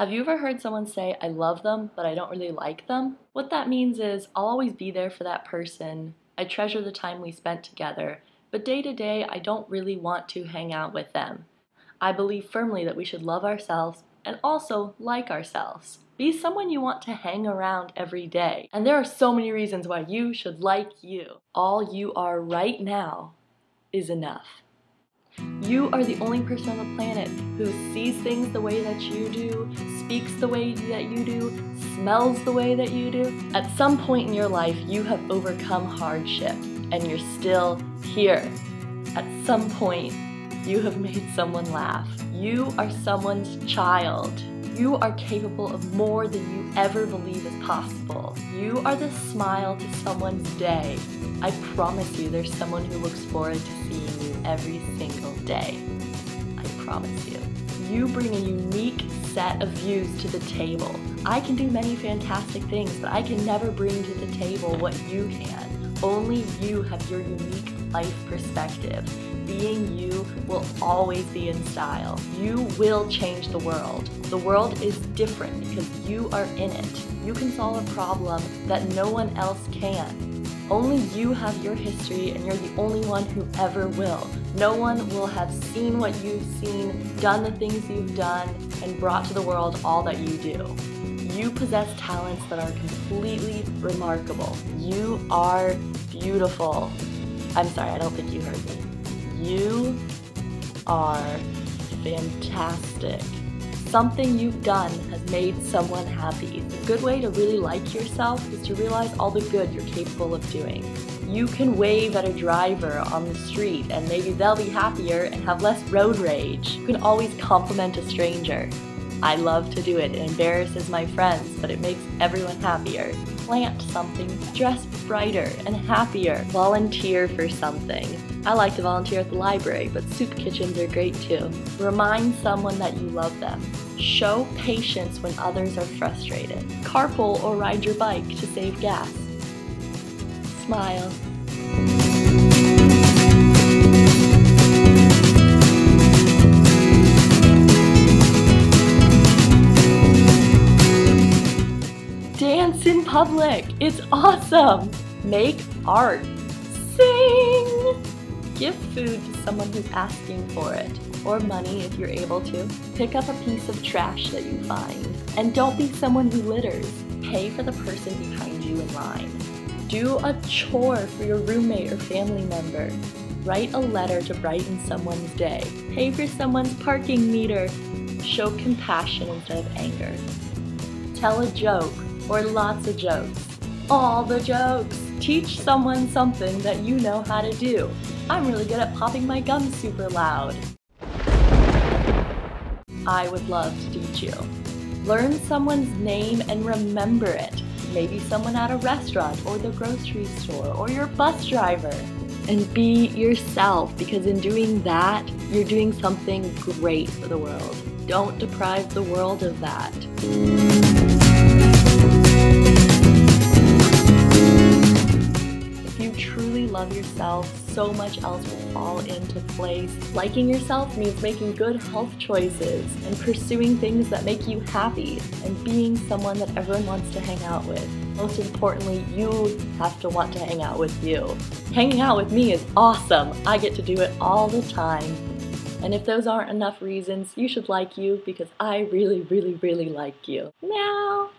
Have you ever heard someone say, I love them, but I don't really like them? What that means is, I'll always be there for that person. I treasure the time we spent together, but day to day, I don't really want to hang out with them. I believe firmly that we should love ourselves and also like ourselves. Be someone you want to hang around every day. And there are so many reasons why you should like you. All you are right now is enough. You are the only person on the planet who sees things the way that you do, speaks the way that you do, smells the way that you do. At some point in your life, you have overcome hardship and you're still here. At some point, you have made someone laugh. You are someone's child. You are capable of more than you ever believe is possible. You are the smile to someone's day. I promise you there's someone who looks forward to seeing you every single day. I promise you. You bring a unique set of views to the table. I can do many fantastic things, but I can never bring to the table what you can. Only you have your unique life perspective being you will always be in style. You will change the world. The world is different because you are in it. You can solve a problem that no one else can. Only you have your history and you're the only one who ever will. No one will have seen what you've seen, done the things you've done, and brought to the world all that you do. You possess talents that are completely remarkable. You are beautiful. I'm sorry, I don't think you heard me. You are fantastic. Something you've done has made someone happy. A good way to really like yourself is to realize all the good you're capable of doing. You can wave at a driver on the street and maybe they'll be happier and have less road rage. You can always compliment a stranger. I love to do it. It embarrasses my friends, but it makes everyone happier. Plant something, dress brighter and happier. Volunteer for something. I like to volunteer at the library, but soup kitchens are great too. Remind someone that you love them. Show patience when others are frustrated. Carpool or ride your bike to save gas. Smile. In public. It's awesome. Make art. Sing. Give food to someone who's asking for it, or money if you're able to. Pick up a piece of trash that you find. And don't be someone who litters. Pay for the person behind you in line. Do a chore for your roommate or family member. Write a letter to brighten someone's day. Pay for someone's parking meter. Show compassion instead of anger. Tell a joke or lots of jokes. All the jokes. Teach someone something that you know how to do. I'm really good at popping my gums super loud. I would love to teach you. Learn someone's name and remember it. Maybe someone at a restaurant or the grocery store or your bus driver. And be yourself because in doing that, you're doing something great for the world. Don't deprive the world of that. So much else will fall into place. Liking yourself means making good health choices and pursuing things that make you happy and being someone that everyone wants to hang out with. Most importantly, you have to want to hang out with you. Hanging out with me is awesome. I get to do it all the time. And if those aren't enough reasons, you should like you because I really, really, really like you. Meow.